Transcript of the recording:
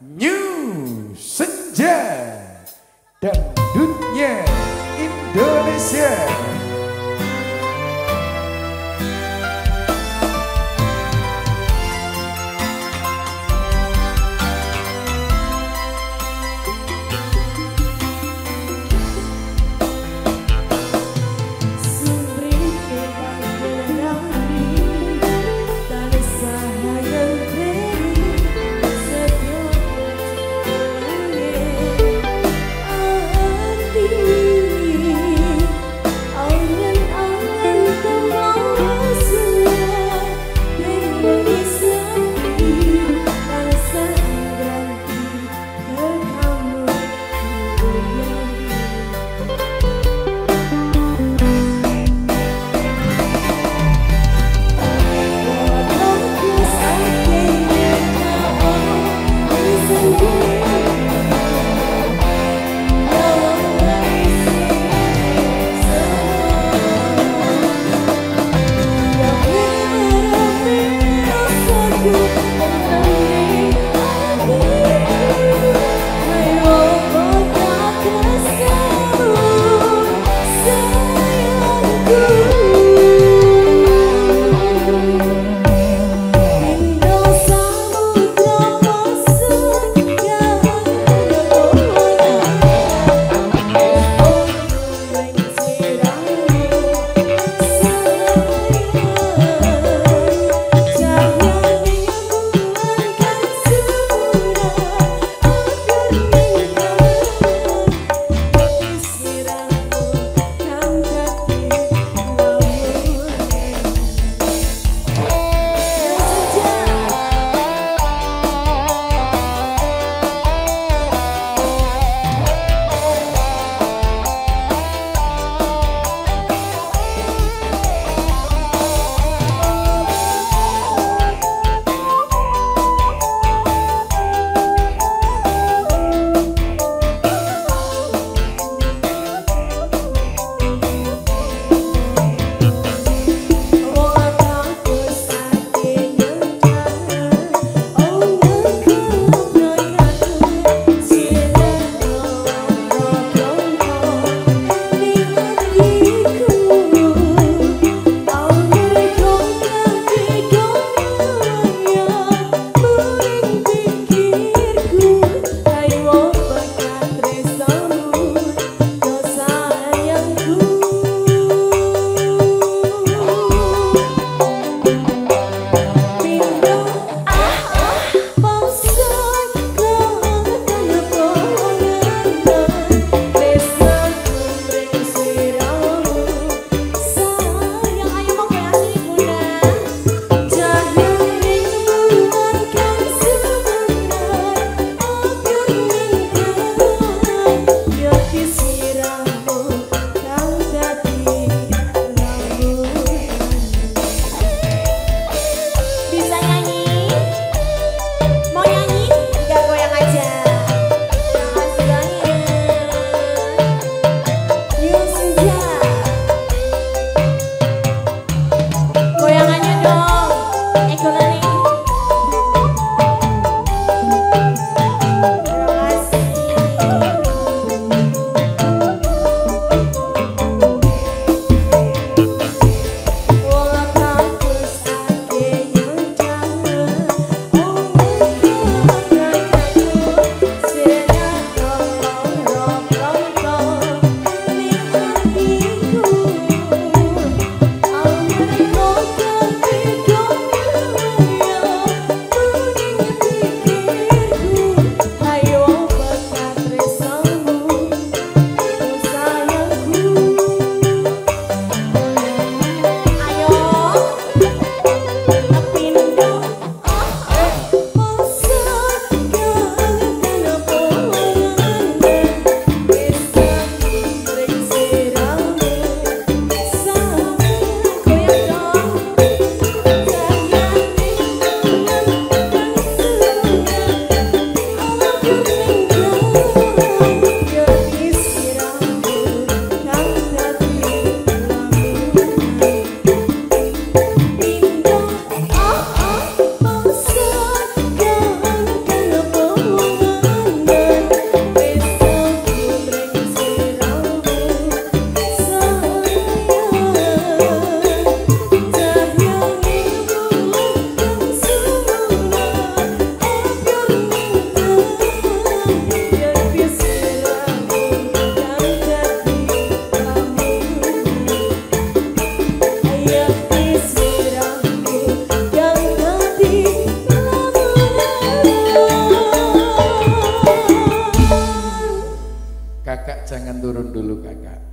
New Senja Dangdutnya kakak